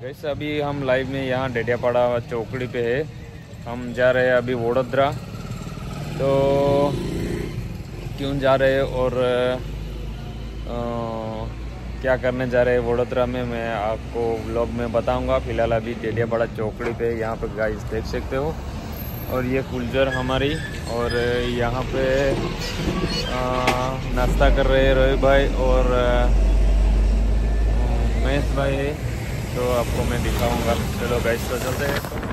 Gas अभी हम live में यहाँ डेडियापाड़ा चौकड़ी पे है। हम जा रहे हैं अभी वडोदरा। तो क्यों जा रहे हैं और आ, क्या करने जा रहे हैं वडोदरा में मैं आपको ब्लॉग में बताऊँगा। फ़िलहाल अभी डेडियापाड़ा चौकड़ी पे यहाँ पे गाइस देख सकते हो। और ये कुलजर हमारी और यहाँ पे नाश्ता कर रहे हैं रोहित भाई और महेश भाई है। तो आपको मैं दिखाऊँगा। चलो गैस तो चलते हैं।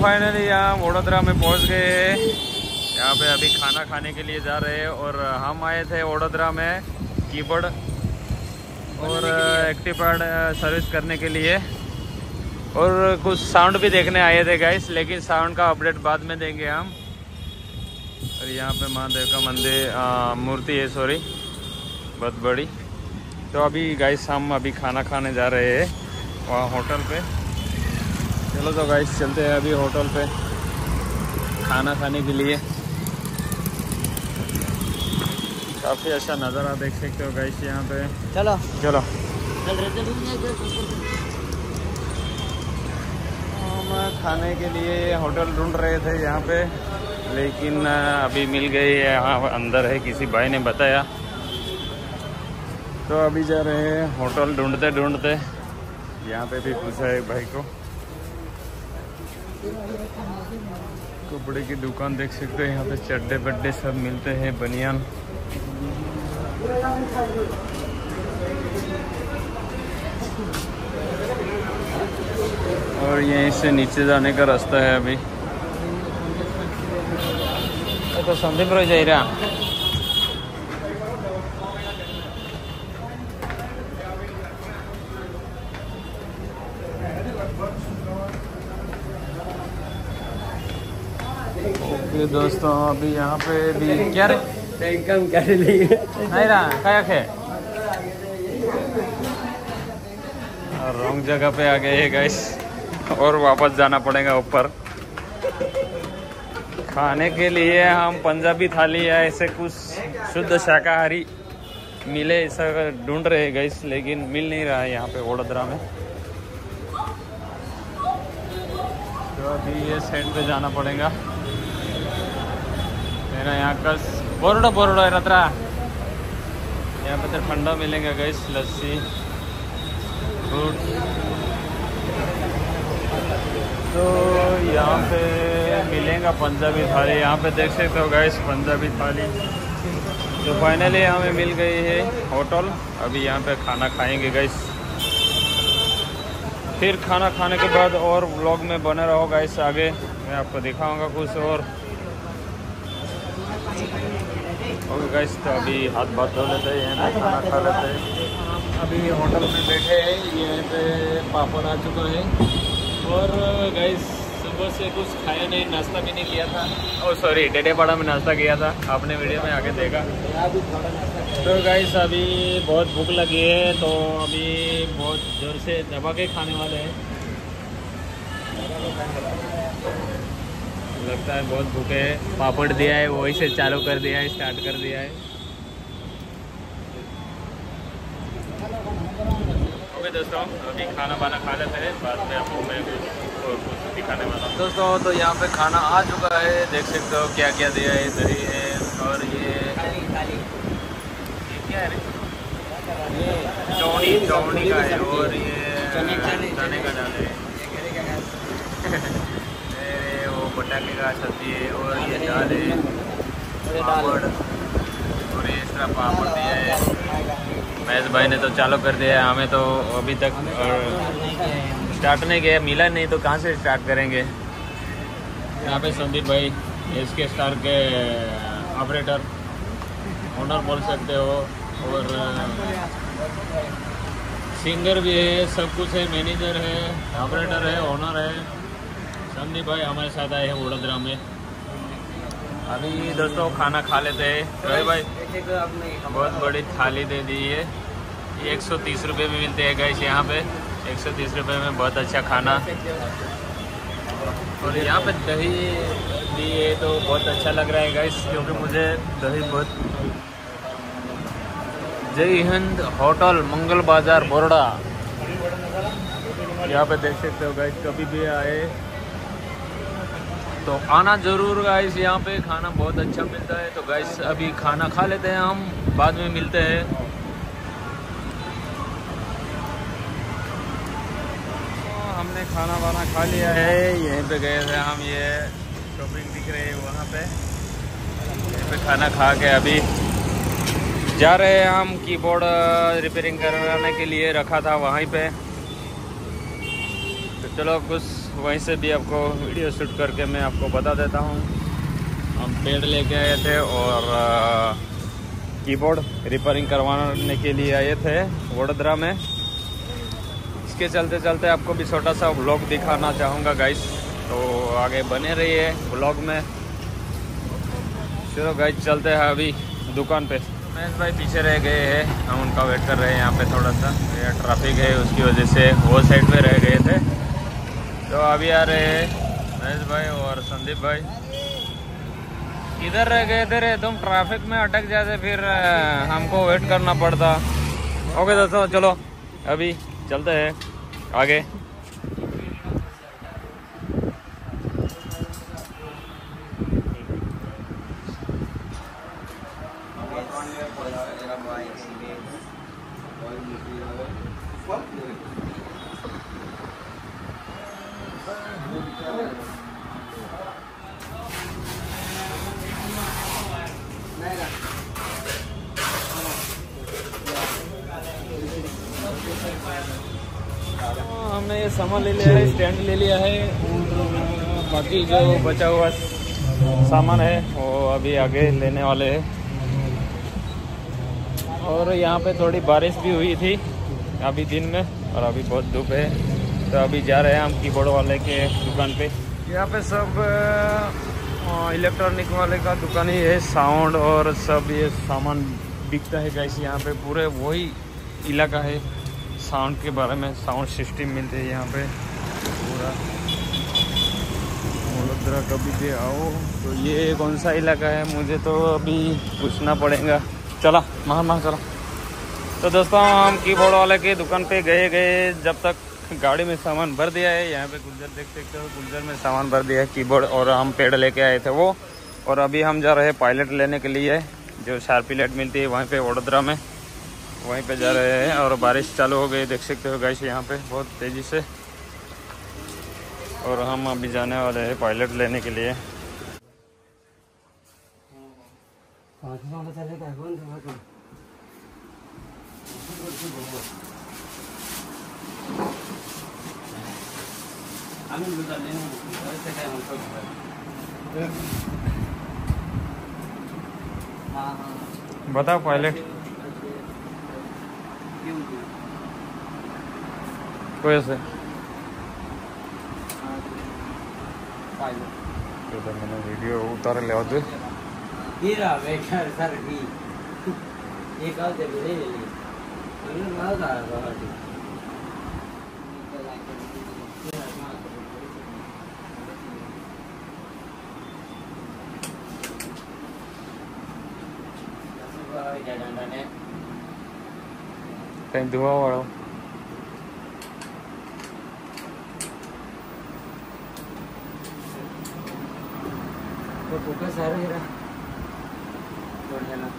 फाइनली यहाँ वडोदरा में पहुँच गए हैं। यहाँ पे अभी खाना खाने के लिए जा रहे हैं और हम आए थे वडोदरा में कीबोर्ड और एक्टिपाड सर्विस करने के लिए। और कुछ साउंड भी देखने आए थे गाइस लेकिन साउंड का अपडेट बाद में देंगे हम। और यहाँ पे महादेव का मंदिर मूर्ति है सॉरी बहुत बड़ी। तो अभी गाइस हम अभी खाना खाने जा रहे हैं वहाँ होटल पे। चलो तो गाइस चलते हैं अभी होटल पे खाना खाने के लिए। काफ़ी अच्छा नज़ारा देख सकते हो गाइस यहाँ पे। चलो। चलो। हम खाने के लिए होटल ढूंढ रहे थे यहाँ पे लेकिन अभी मिल गई है यहाँ अंदर है किसी भाई ने बताया। तो अभी जा रहे हैं होटल ढूंढते ढूंढते यहाँ पे भी पूछा है भाई को। कपड़े की दुकान देख सकते हैं, यहाँ पे चड्डे बड्डे सब मिलते हैं, बनियान। और यहीं से नीचे जाने का रास्ता है अभी। तो संदीप रह जा रहा। ओके दोस्तों अभी यहाँ पे भी क्या रे? कम कर लिए नहीं रहा क्या है रॉन्ग जगह पे आ गए हैं गाइस और वापस जाना पड़ेगा ऊपर. खाने के लिए हम पंजाबी थाली या ऐसे कुछ शुद्ध शाकाहारी मिले ऐसा ढूंढ रहे गैस लेकिन मिल नहीं रहा है यहाँ पे वडोदरा में. तो अभी ये साइड पे जाना पड़ेगा. मेरा यहाँ का बोरडो बोरडो है रत्रा। यहाँ पे तो ठंडा मिलेगा गैस लस्सी, फ्रूट। तो यहाँ पे मिलेगा पंजाबी थाली। यहाँ पे देख सकते हो गैस पंजाबी थाली। तो फाइनली हमें मिल गई है होटल। अभी यहाँ पे खाना खाएँगे गैस फिर खाना खाने के बाद और ब्लॉग में बने रहो गैस आगे। मैं आपको दिखाऊँगा कुछ और। ओके गाइस तो अभी हाथ बात धो लेते हैं पे खाना खा लेते हैं। अभी होटल में बैठे हैं यहाँ पे पापड़ आ चुका है। और गाइस सुबह से कुछ खाया नहीं, नाश्ता भी नहीं किया था। और सॉरी डेडेपाड़ा में नाश्ता किया था, आपने वीडियो में आके देखा। तो गाइस अभी बहुत भूख लगी है तो अभी बहुत ज़ोर से दबा के खाने वाले हैं। लगता है बहुत भूखे है। पापड़ दिया है वही से चालू कर दिया है स्टार्ट कर दिया है। ओके दोस्तों अभी खाना वाना खा लेते हैं। बाद में आपको मैं कुछ दिखाने वाला दोस्तों तो यहाँ पे खाना आ चुका है। देख सकते हो क्या क्या दिया है दही है और ये क्या है ये चौड़ी चौड़ी का है। और ये चने का दाल है पटाखे का सब्ज़ी है और ये दाल है। पापड़। और ये इस तरह पापड़ दिया है। महेश भाई ने तो चालू कर दिया है। हमें तो अभी तक स्टार्ट नहीं किया। मिला नहीं तो कहाँ से स्टार्ट करेंगे? यहाँ पे संदीप भाई, इसके स्टार के ऑपरेटर ओनर बोल सकते हो। और सिंगर भी है, सब कुछ है मैनेजर है ऑपरेटर है ओनर है। संदीप भाई, हमारे साथ आए हैं वडोदरा में। अभी दोस्तों खाना खा लेते हैं। रोहित भाई, बहुत बड़ी थाली दे दी है। एक सौ तीस रुपये में मिलते हैं गैस यहाँ पे। एक सौ तीस रुपये में बहुत अच्छा खाना। और यहाँ पे दही दिए तो बहुत अच्छा लग रहा है गैस क्योंकि मुझे दही बहुत जय हिंद होटल, मंगल बाज़ार, बोरडा। यहाँ पे देख सकते हो गाइस कभी भी आए। तो आना ज़रूर गाइस यहाँ पे खाना बहुत अच्छा मिलता है। तो गाइस अभी खाना खा लेते हैं हम, बाद में मिलते हैं। तो हमने खाना वाना खा लिया है। यहीं पे गए थे हम, ये शॉपिंग दिख रही है वहाँ पे। यहीं पे खाना खा के अभी जा रहे हैं हम कीबोर्ड रिपेयरिंग करवाने के लिए रखा था वहीं पे। तो चलो, कुछ वहीं से भी आपको वीडियो शूट करके मैं आपको बता देता हूँ। हम पेड़ लेके आए थे और कीबोर्ड रिपेयरिंग करवाने के लिए आए थे वडोदरा में। इसके चलते चलते आपको भी छोटा सा ब्लॉग दिखाना चाहूँगा गाइस तो आगे बने रहिए ब्लॉग में। चलो गाइस चलते हैं अभी दुकान पे। महेश भाई पीछे रह गए हैं। हम उनका वेट कर रहे हैं यहाँ पे थोड़ा सा। ट्रैफ़िक है, उसकी वजह से वो साइड पे रह गए थे। तो अभी आ रहे हैं महेश भाई और संदीप भाई। इधर रह गए थे रे तुम ट्रैफ़िक में अटक जाते, फिर हमको वेट करना पड़ता। ओके दोस्तों, चलो, अभी चलते हैं आगे। हमने ये सामान ले लिया है स्टैंड ले लिया है। बाकी जो बचा हुआ सामान है, वो अभी आगे लेने वाले हैं। और यहाँ पे थोड़ी बारिश भी हुई थी, अभी दिन में, और अभी बहुत धूप है। तो अभी जा रहे हैं हम कीबोर्ड वाले के दुकान पे। यहाँ पे सब इलेक्ट्रॉनिक वाले का दुकान ही है साउंड और सब ये सामान बिकता है कैसे यहाँ पे। पूरे वही इलाका है साउंड के बारे में साउंड सिस्टम मिलते हैं यहाँ पे। पूरा। वडोदरा कभी भी आओ तो ये कौन सा इलाका है, मुझे तो अभी पूछना पड़ेगा। चला महा महा चला। तो दोस्तों, हम कीबोर्ड वाले की दुकान पे गए गए जब तक गाड़ी में सामान भर दिया है, यहाँ पे गुलजर देख सकते हो गुलजर में सामान भर दिया है कीबोर्ड और हम पेड़ लेके आए थे वो। और अभी हम जा रहे हैं पायलट लेने के लिए, जो शार्पी लाइट मिलती है, वहीं पे वडोदरा में। वहीं पे जा रहे हैं और बारिश चालू हो गई, देख सकते हो गाइस यहाँ पे, बहुत तेज़ी से। और हम अभी जाने वाले हैं पायलट लेने के लिए। बताओ पायलट कैसे तो तो मैंने वीडियो उतार ले आते हीरा वेटर सर भी एक आते ले ले। मैंने मज़ा आ रहा है ना था बाहर कहीं धुआ वाला तो फोकस आ रहा है बढ़िया ना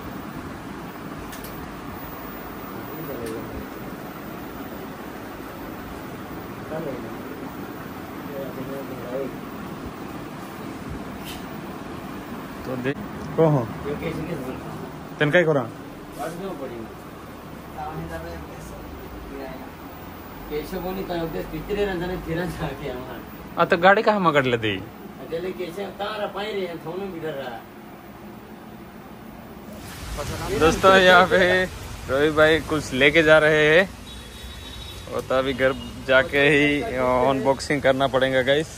तो देख को हो तेन काय करा केशवनी काय पितरे रंजने फिरन जाके हमार आता गाडी का माकडले ती? अकेले केशव तारा पाई रे थोनो बिडर रहा. दोस्तों यहाँ पे रोहित भाई कुछ लेके जा रहे हैं। और तो अभी घर जाके ही अनबॉक्सिंग करना पड़ेगा गाइस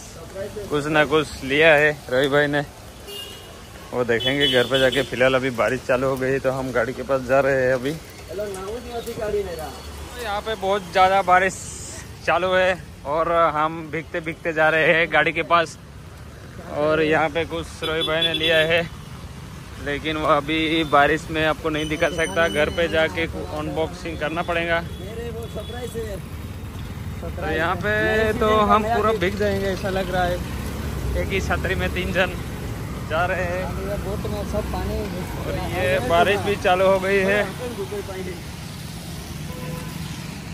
कुछ ना कुछ लिया है रवि भाई ने। वो देखेंगे घर पे जाके फ़िलहाल अभी बारिश चालू हो गई तो हम गाड़ी के पास जा रहे हैं अभी। यहाँ पे बहुत ज़्यादा बारिश चालू है और हम भीगते भीगते जा रहे हैं गाड़ी के पास। और यहाँ पे कुछ रोहित भाई ने लिया है लेकिन वो अभी बारिश में आपको नहीं दिखा सकता। घर पे जाके अनबॉक्सिंग करना पड़ेगा। तो यहाँ पे तो हम पूरा भीग जाएँगे ऐसा लग रहा है। एक ही छतरी में तीन जन। जा रहे हैं। बोट में सब पानी और ये बारिश भी चालू हो गई है।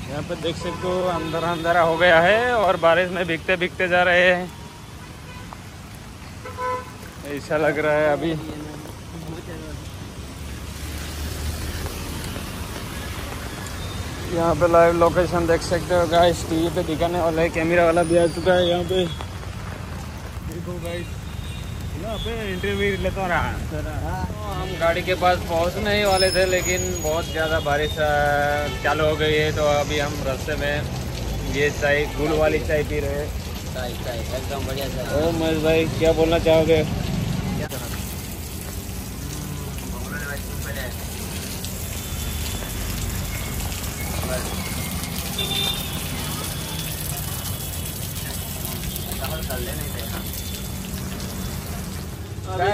यहाँ पे देख सकते हो अंदर अंधेरा हो गया है और बारिश में भीगते भीगते जा रहे हैं। ऐसा लग रहा है अभी। यहाँ पे लाइव लोकेशन देख सकते हो गाइस टीवी पे दिखाने वाला है कैमरा वाला भी आ चुका है यहाँ पे। देखो गाइस इंटरव्यू लेता रहा तो हम गाड़ी के पास पहुँचने ही वाले थे लेकिन बहुत ज़्यादा बारिश चालू हो गई है तो अभी हम रास्ते में ये चाय गुड़ वाली चाय पी रहे। हैं चाय चाय एकदम बढ़िया चाय ओ महेश भाई क्या बोलना चाहोगे? अभी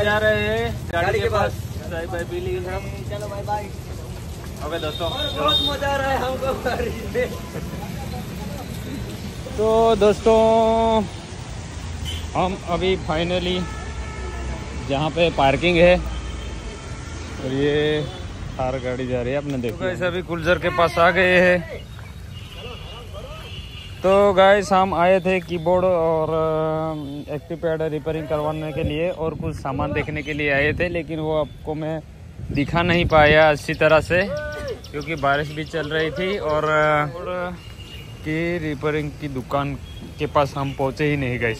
जा रहे हैं। गाड़ी के पास। चाय भाई पी ली हम चलो बाय बाय ओके दोस्तों बहुत मज़ा आ रहा है हमको तो दोस्तों हम अभी फाइनली जहाँ पे पार्किंग है और ये थार गाड़ी जा रही है आपने देखा ऐसे अभी गुलजर के पास आ गए हैं। तो गाइस हम आए थे कीबोर्ड और एक्टिव पैड रिपेयरिंग करवाने के लिए और कुछ सामान देखने के लिए आए थे, लेकिन वो आपको मैं दिखा नहीं पाया अच्छी तरह से, क्योंकि बारिश भी चल रही थी और की रिपेयरिंग की दुकान के पास हम पहुँचे ही नहीं गए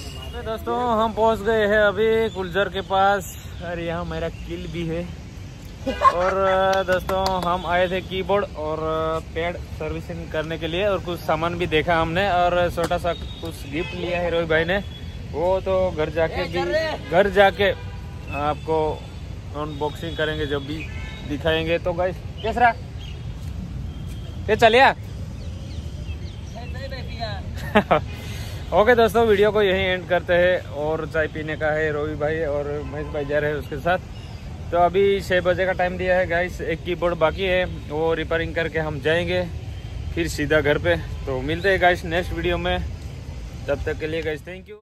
दोस्तों, हम पहुँच गए हैं अभी गुलजर के पास, और यहाँ मेरा किल भी है। और दोस्तों हम आए थे कीबोर्ड और पैड सर्विसिंग करने के लिए और कुछ सामान भी देखा हमने और छोटा सा कुछ गिफ्ट लिया है रोहित भाई ने। वो तो घर जाके भी घर जाके आपको अनबॉक्सिंग करेंगे जब भी दिखाएँगे। तो गाइस कैस रहा ये चलिए ओके दोस्तों वीडियो को यहीं एंड करते हैं और चाय पीने का है रोवी भाई और महेश भाई जा रहे हैं उसके साथ। तो अभी छः बजे का टाइम दिया है गाइस एक की बोर्ड बाकी है, वो रिपेयरिंग करके हम जाएँगे, फिर सीधा घर पे। तो मिलते हैं गाइस नेक्स्ट वीडियो में। तब तक के लिए गाइस थैंक यू